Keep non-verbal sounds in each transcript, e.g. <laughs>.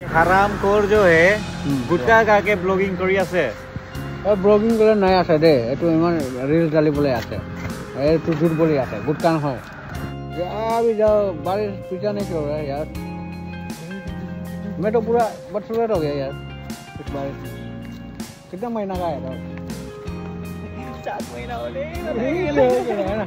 হারাম কোর जो है গুটকা খাকে ব্লগিং কৰি আছে ব্লগিং কৰিলে নাই আছে দেই এইটো ইমান ৰিল ডালিবলৈ আছে এইটো জোৰ বুলি আছে গুটকা নহয় अभी जाओ बारिश पीछा नहीं छोड़ रहा है यार मैं तो पूरा बदसूरत हो गया यार इस बारिश में कितना महीना का है तो सात महीना होने है ना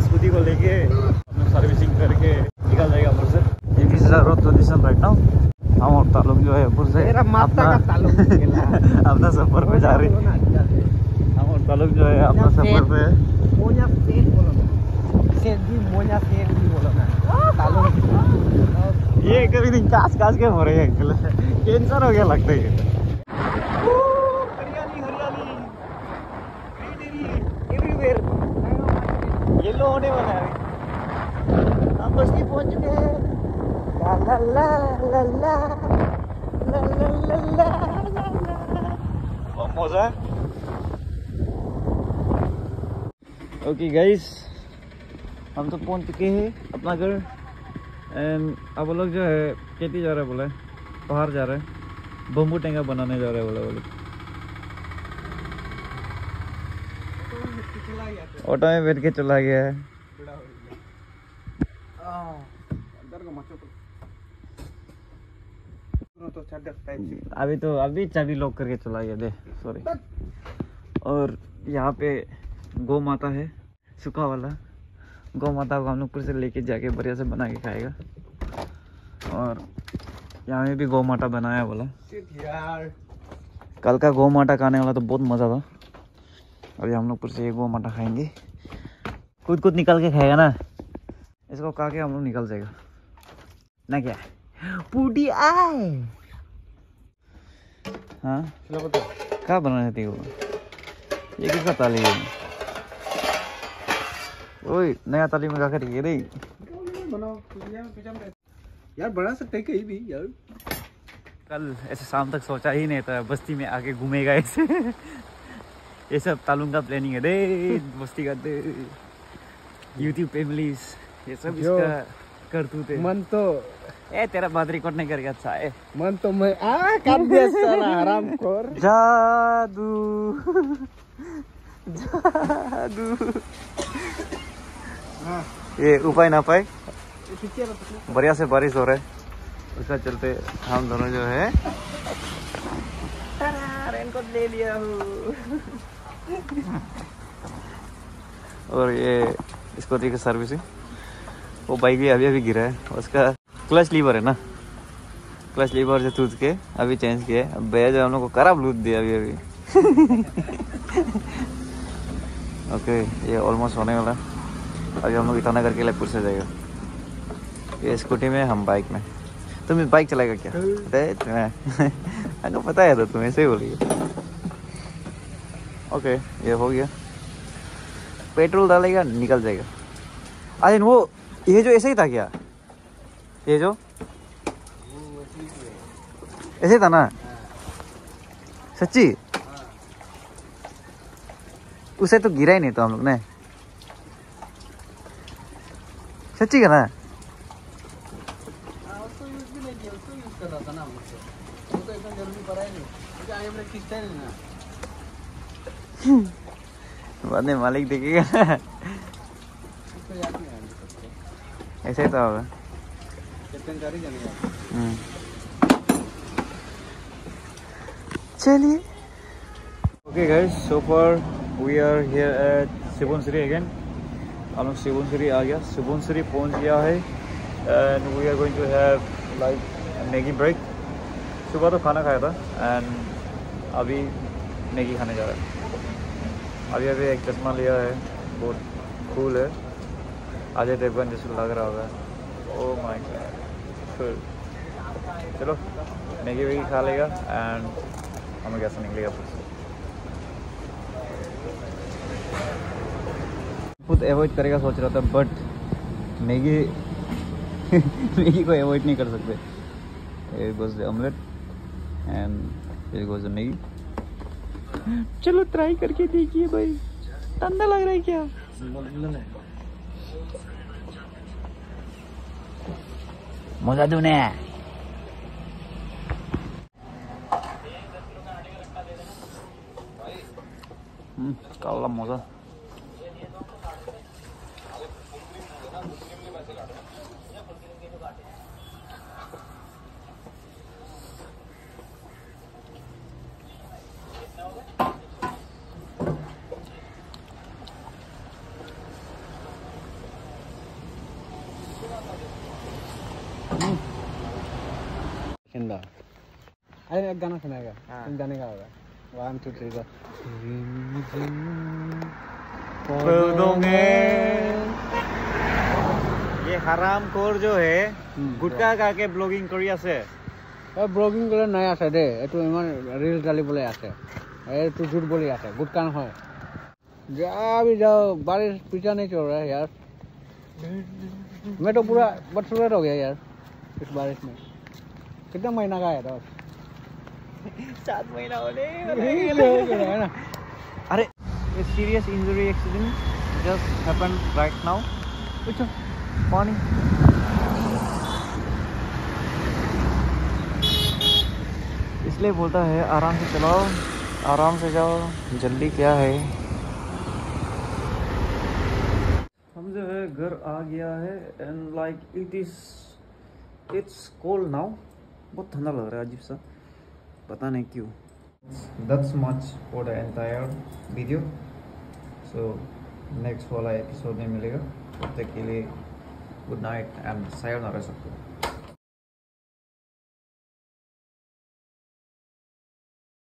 स्कूटी को लेके सर्विसिंग करके निकल जाएगा अमर से ये बीस हज़ार रोड पोजिशन हूँ हम और तालुक जो है अमर से अपना <laughs> अपना सफ़र पे जा रही हम और तालुक जो है अपना सफ़र पे ये कभी दिन कास कास के हो रहे हैं कैंसर <laughs> हो गया लगता है। येलो होने वाला है हम पहुँच हैं ला ला ला ला ला ला ला ला ला ला बहुत मज़ा है ओके गाइस हम तो पहुँच चुके हैं अपना घर एंड अब लोग जो है खेती जा रहे हैं बोले बाहर जा रहे हैं बम्बू टेंगा बनाने जा रहे हैं बोले लोग ऑटो में बैठ के चला गया है। अभी तो अभी चाबी लॉक करके चला गया दे सॉरी और यहाँ पे गौ माता है सूखा वाला। गौ माता को हम लोग फिर से लेके जाके बढ़िया से बना के खाएगा। और यहाँ में भी गौ माता बनाया बोला यार। कल का गौ माता खाने वाला तो बहुत मज़ा था। अभी हम लोग फिर से ये गौ माता खाएँगे। खुद खुद निकल के खाएगा ना। इसको खा के हम लोग निकल जाएगा। ना क्या? पूटी आए। हाँ? क्या बना रहे थे वो ये किसका ताली है? ओए नया ताली में क्या करिए रे यार बना सकते हैं कहीं भी यार। कल ऐसे शाम तक सोचा ही नहीं था बस्ती में आके घूमेगा ऐसे। ये सब तालुंग का प्लानिंग है। रे बस्ती का दे। यूट्यूब फैमिलीज़ ये सब इसका करतूत है। मन तो ए तेरा बात रिकॉर्ड नहीं करके अच्छा है। मन तो मैं आ कर दिया साला हराम खोर जादू। जादू। हाँ। ये उपाय ना पाए। बढ़िया से बारिश हो रहा है। उसका चलते हम दोनों जो है रेनकोट ले लिया हूँ। <laughs> और ये स्कूटी की सर्विसिंग वो बाइक भी अभी अभी गिरा है। उसका क्लच लीवर है ना? क्लच लीवर से टूट के अभी चेंज किया है। भैया जो हम लोग को खराब लूट दिया अभी अभी। <laughs> ओके ये ऑलमोस्ट होने वाला अभी हम लोग इतना करके लगपुर से जाएगा। ये स्कूटी में हम बाइक में। तुम बाइक चलाएगा क्या? अरे तुम्हें <laughs> पता है तो तुम ऐसे ही बोलिए। ओके ये हो गया। पेट्रोल डालेगा, निकल जाएगा। अरे वो, ये जो ऐसे ही था क्या? ये जो? ऐसे था ना? सच्ची? उसे तो गिरा ही नहीं था हम लोग, ने? सच्ची का ना? मुझसे वो तो <laughs> बाद में मालिक देखेगा। ऐसे था होगा। हम्म। चलिए। Okay guys so far we are here at Sibunsari again हम लोग सिबुनसरी आ गया सिबुनसरी पहुँच गया है and we are going to have like Maggi break सुबह तो खाना खाया था एंड अभी मैगी खाने जा रहा हैं अभी अभी एक चश्मा लिया है, बहुत कूल है। अजय देवगन जैसे लग रहा होगा। ओ माय गॉड चलो, मैगी वैगी खा लेगा एंड हमें कैसे निकलेगा फिर खुद अवॉइड करेगा सोच रहा था बट मैगी मैगी को एवॉइड नहीं कर सकते। The omelette and here goes the Maggi. चलो ट्राई करके देखिए भाई। ठंडा लग रहा है क्या? मज़ा दू ने काला मज़ा। जिंदा अरे एक गाना सुनाएगा हाँ। तुम गाने का होगा वन टू थ्री का पौधों में ये हराम खोर जो है हम्म, गुटखा खा के ব্লগিং কৰি আছে ব্লগিং কৰিলে নাই আছে দেই এইটো ইমান ৰিল ঢালিবলৈ আছে এইটো জোট বুলি আছে গুটকা নহয় जहाँ भी जाओ बारिश पीछा नहीं चल रहा है यार मैं तो पूरा बदसूरत हो गया यार इस बारिश में कितना महीना का आया था सात महीना होने है ना? अरे serious injury accident just happen right now कुछ पानी इसलिए बोलता है आराम से चलाओ आराम से जाओ जल्दी क्या है? हम जो है घर आ गया है and like it is it's cold now बहुत ठंडा लग रहा है अजीब सा। पता नहीं क्यों। That's much for the entire video. So next वाला एपिसोड में मिलेगा। तब तक के लिए गुड नाइट एंड सबको।